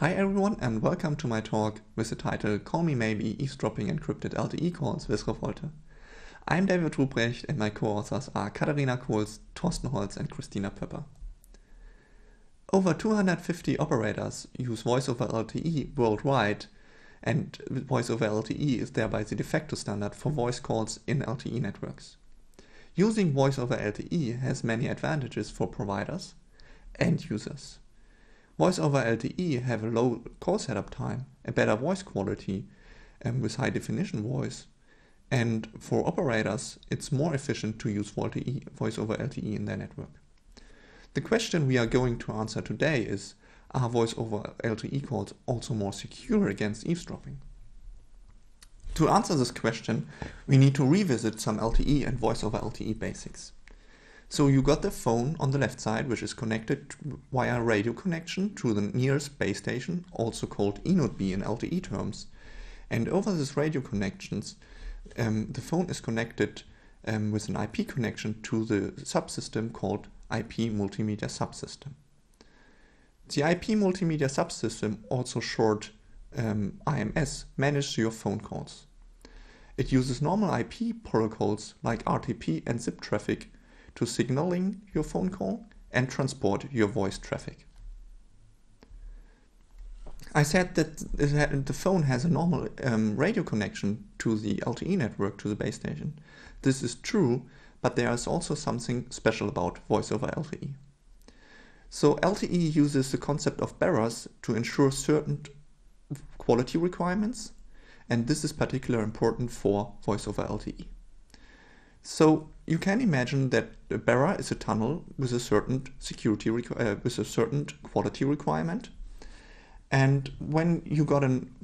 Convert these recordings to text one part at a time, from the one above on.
Hi everyone and welcome to my talk with the title Call Me Maybe Eavesdropping Encrypted LTE Calls with ReVoLTE. I'm David Rupprecht and my co-authors are Katharina Kohls, Thorsten Holz and Christina Pöpper. Over 250 operators use Voice over LTE worldwide and Voice over LTE is thereby the de facto standard for voice calls in LTE networks. Using Voice over LTE has many advantages for providers and users. Voice over LTE have a low call setup time, a better voice quality um, with high definition voice. And for operators, it's more efficient to use voice over LTE in their network. The question we are going to answer today is, are voice over LTE calls also more secure against eavesdropping? To answer this question, we need to revisit some LTE and voice over LTE basics. So you got the phone on the left side, which is connected via radio connection to the nearest base station, also called eNodeB B in LTE terms. And over these radio connections, um, the phone is connected um, with an IP connection to the subsystem called IP Multimedia Subsystem. The IP Multimedia Subsystem, also short um, IMS, manages your phone calls. It uses normal IP protocols like RTP and SIP traffic to signaling your phone call and transport your voice traffic. I said that the phone has a normal um, radio connection to the LTE network, to the base station. This is true, but there is also something special about voice over LTE. So LTE uses the concept of bearers to ensure certain quality requirements, and this is particularly important for voice over LTE. So you can imagine that a bearer is a tunnel with a certain security uh, with a certain quality requirement. And when you got an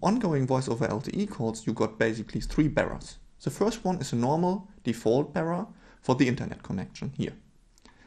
ongoing voice over LTE calls, you got basically three bearers. The first one is a normal default bearer for the internet connection here.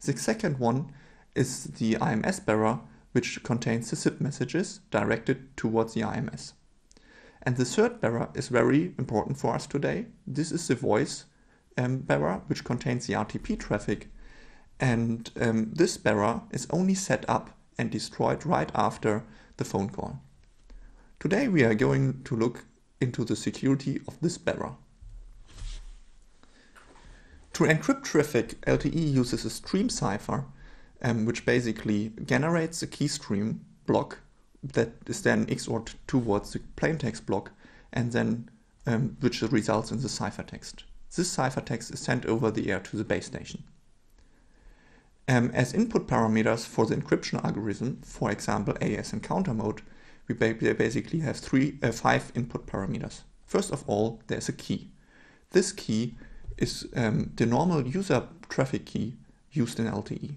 The second one is the IMS bearer, which contains the SIP messages directed towards the IMS. And the third bearer is very important for us today. This is the voice um, bearer, which contains the RTP traffic. And um, this bearer is only set up and destroyed right after the phone call. Today we are going to look into the security of this bearer. To encrypt traffic, LTE uses a stream cipher, um, which basically generates a key stream block that is then XORed towards the plaintext block and then um, which results in the ciphertext. This ciphertext is sent over the air to the base station. Um, as input parameters for the encryption algorithm, for example AES and counter mode, we basically have three, uh, five input parameters. First of all, there's a key. This key is um, the normal user traffic key used in LTE.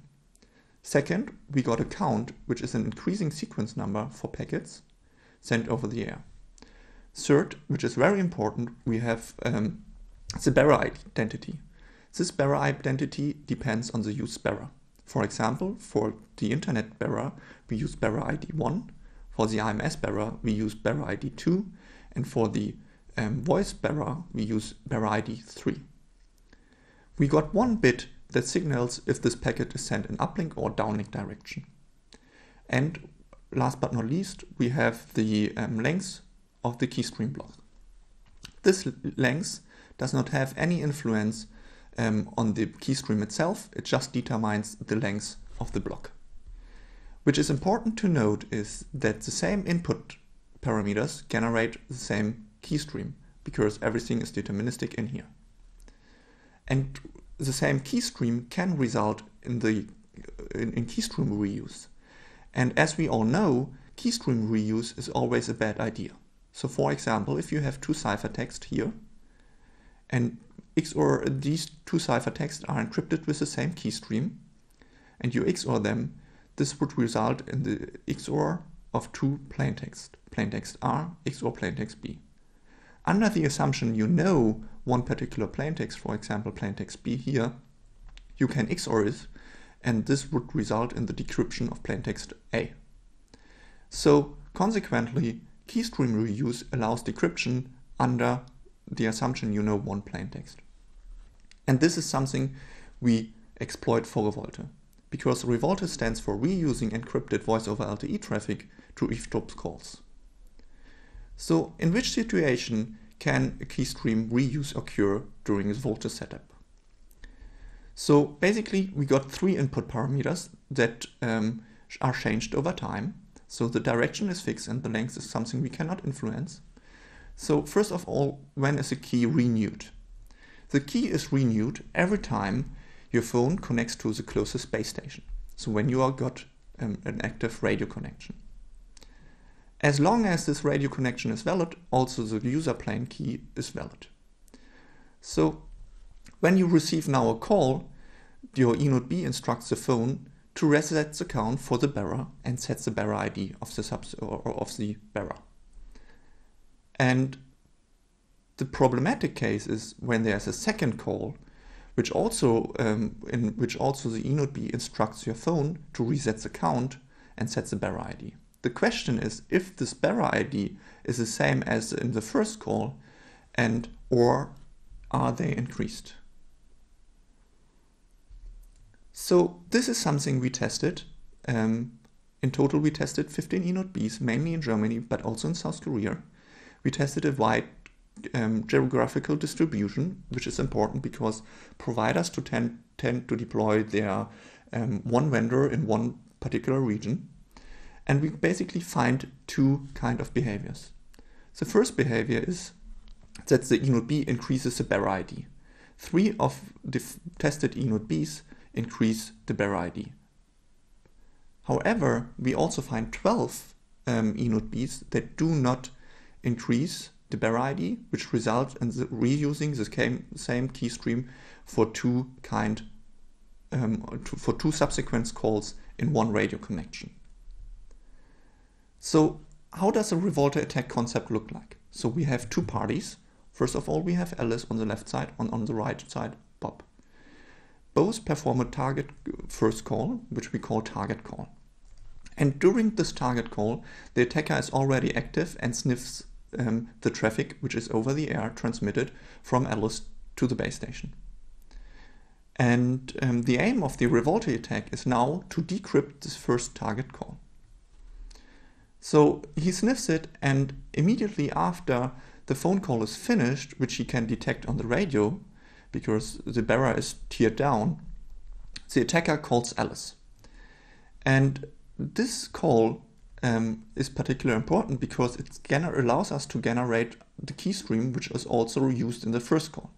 Second, we got a count, which is an increasing sequence number for packets sent over the air. Third, which is very important, we have um, the bearer identity. This bearer identity depends on the used bearer. For example, for the internet bearer, we use bearer ID 1. For the IMS bearer, we use bearer ID 2. And for the um, voice bearer, we use bearer ID 3. We got one bit that signals if this packet is sent in uplink or downlink direction. And last but not least, we have the um, length of the keystream block. This length does not have any influence um, on the keystream itself, it just determines the length of the block. Which is important to note is that the same input parameters generate the same keystream because everything is deterministic in here. And the same keystream can result in the in, in keystream reuse. And as we all know, keystream reuse is always a bad idea. So for example, if you have two ciphertext here, and XOR these two ciphertexts are encrypted with the same key stream and you XOR them, this would result in the XOR of two plaintext, plaintext R XOR plaintext B. Under the assumption you know one particular plaintext, for example plaintext B here, you can XOR it and this would result in the decryption of plaintext A. So consequently, keystream reuse allows decryption under the assumption you know one plain text. And this is something we exploit for ReVoLTE, because ReVoLTE stands for reusing encrypted voice over LTE traffic to eavesdrop calls. So in which situation can a keystream reuse occur during this VoLTE setup? So basically we got three input parameters that um, are changed over time. So the direction is fixed and the length is something we cannot influence. So first of all, when is a key renewed? The key is renewed every time your phone connects to the closest base station. So when you are got um, an active radio connection. As long as this radio connection is valid, also the user plane key is valid. So when you receive now a call, your eNodeB instructs the phone to reset the count for the bearer and sets the bearer ID of the subs or of the bearer. And the problematic case is when there's a second call, which also um, in which also the eNodeB instructs your phone to reset the count and sets the bearer ID. The question is if this bearer ID is the same as in the first call and or are they increased? So this is something we tested. Um, in total, we tested 15 eNodeBs, mainly in Germany, but also in South Korea. We tested a wide um, geographical distribution, which is important because providers to tend, tend to deploy their um, one vendor in one particular region. And we basically find two kind of behaviors. The first behavior is that the eNodeB increases the bearer ID. Three of the tested eNodeBs increase the bearer ID. However, we also find 12 um, eNodeBs that do not increase the bearer ID, which results in the reusing the same, key stream for two kind um, for two subsequent calls in one radio connection. So how does a ReVoLTE attack concept look like? So we have two parties. First of all, we have Alice on the left side, and on the right side, Bob. Both perform a target first call, which we call target call. And during this target call, the attacker is already active and sniffs um, the traffic which is over the air transmitted from Alice to the base station. And um, the aim of the ReVoLTE attack is now to decrypt this first target call. So he sniffs it and immediately after the phone call is finished, which he can detect on the radio because the bearer is tiered down, the attacker calls Alice. And this call um, is particularly important because it allows us to generate the key stream which is also used in the first call.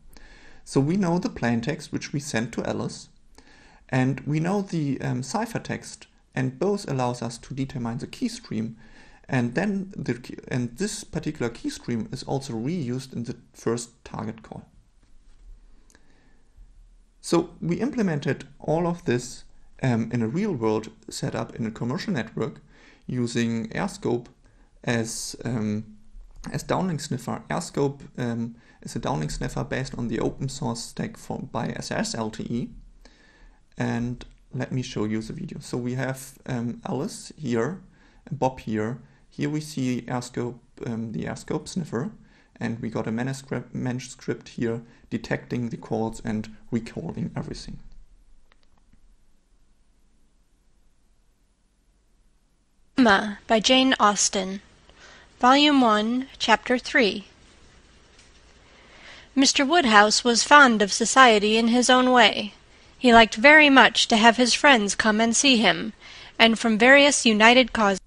So we know the plaintext which we sent to Alice and we know the um, ciphertext and both allows us to determine the key stream and then the, and this particular key stream is also reused in the first target call. So we implemented all of this um, in a real world setup in a commercial network using AirScope as um, as downlink sniffer. AirScope um, is a downlink sniffer based on the open source stack for, by SRS LTE. And let me show you the video. So we have um, Alice here, and Bob here. Here we see AirScope, um, the AirScope sniffer, and we got a manuscript, manuscript here detecting the calls and recalling everything. Emma by Jane Austen Volume 1, Chapter 3 Mr. Woodhouse was fond of society in his own way. He liked very much to have his friends come and see him, and from various united causes.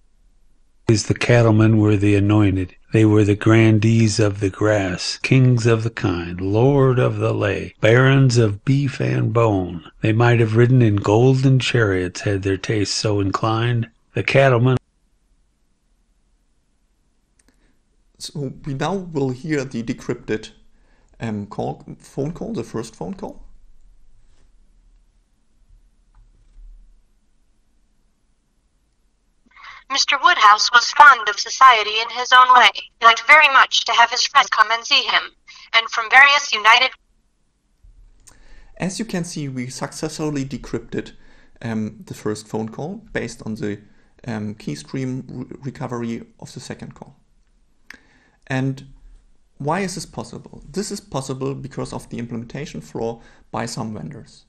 The cattlemen were the anointed. They were the grandees of the grass, kings of the kind, lord of the lay, barons of beef and bone. They might have ridden in golden chariots had their taste so inclined. The cattlemen So we now will hear the decrypted um, call, phone call, the first phone call. Mr. Woodhouse was fond of society in his own way. He liked very much to have his friends come and see him, and from various united. As you can see, we successfully decrypted um, the first phone call based on the um, key stream re recovery of the second call. And why is this possible? This is possible because of the implementation flaw by some vendors.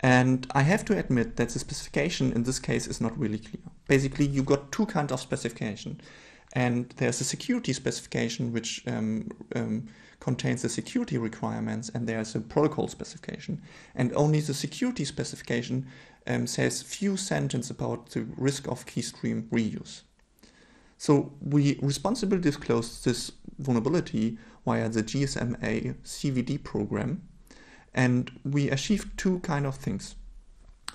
And I have to admit that the specification in this case is not really clear. Basically, you got two kinds of specification. And there's a security specification which um, um, contains the security requirements, and there's a protocol specification. And only the security specification um, says few sentences about the risk of keystream reuse. So we responsibly disclosed this vulnerability via the GSMA CVD program, and we achieved two kind of things.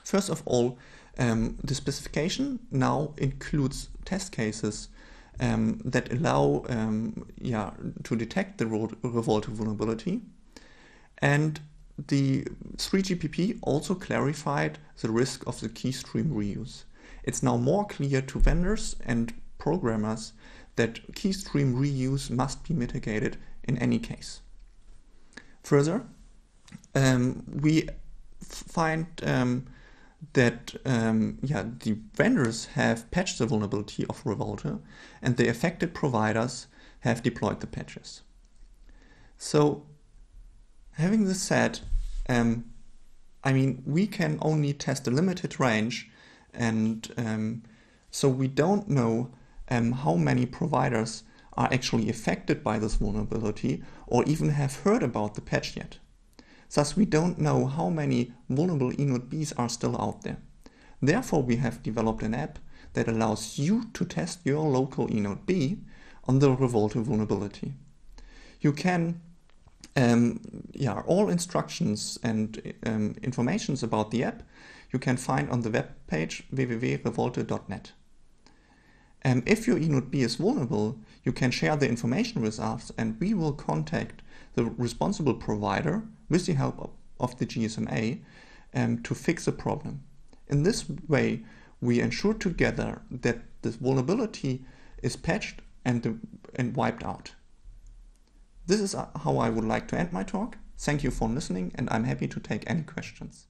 First of all, um, the specification now includes test cases um, that allow um, yeah, to detect the ReVoLTE vulnerability. And the 3GPP also clarified the risk of the keystream reuse. It's now more clear to vendors and programmers that keystream reuse must be mitigated in any case. Further, um, we find um, that um, yeah, the vendors have patched the vulnerability of ReVoLTE and the affected providers have deployed the patches. So having this said, um, I mean, we can only test a limited range and um, so we don't know um, how many providers are actually affected by this vulnerability or even have heard about the patch yet. Thus, we don't know how many vulnerable eNodeBs Bs are still out there. Therefore, we have developed an app that allows you to test your local eNodeB B on the ReVoLTE vulnerability. You can, um, yeah, all instructions and um, informations about the app you can find on the web page www.revolto.net. Um, if your eNodeB B is vulnerable, you can share the information with us and we will contact the responsible provider with the help of the GSMA um, to fix the problem. In this way, we ensure together that this vulnerability is patched and, and wiped out. This is uh, how I would like to end my talk. Thank you for listening and I'm happy to take any questions.